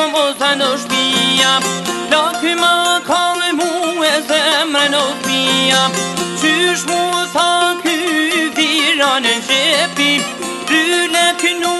që mbosa në shpia Lakyma ka në mu e zemre në shpia Qysh mu sa ky vira në qepi Dyle kynu